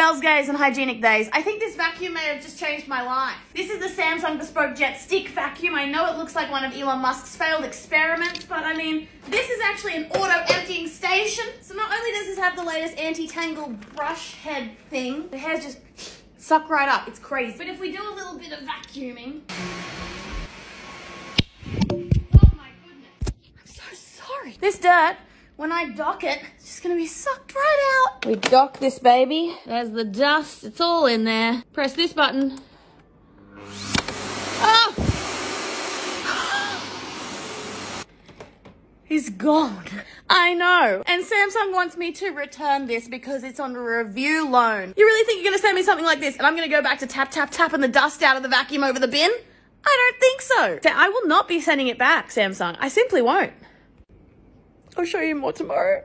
Bells Gays and Hygienic Days. I think this vacuum may have just changed my life. This is the Samsung Bespoke Jet Stick vacuum. I know it looks like one of Elon Musk's failed experiments, but I mean, this is actually an auto emptying station. So not only does this have the latest anti-tangle brush head thing, the hairs just suck right up. It's crazy. But if we do a little bit of vacuuming. Oh my goodness. I'm so sorry. This dirt, when I dock it, it's just gonna be sucked right out. We dock this baby. There's the dust. It's all in there. Press this button. Oh! He's gone. I know. And Samsung wants me to return this because it's on a review loan. You really think you're gonna send me something like this and I'm gonna go back to tap, tap, tapping the dust out of the vacuum over the bin? I don't think so. So I will not be sending it back, Samsung. I simply won't. I'll show you more tomorrow.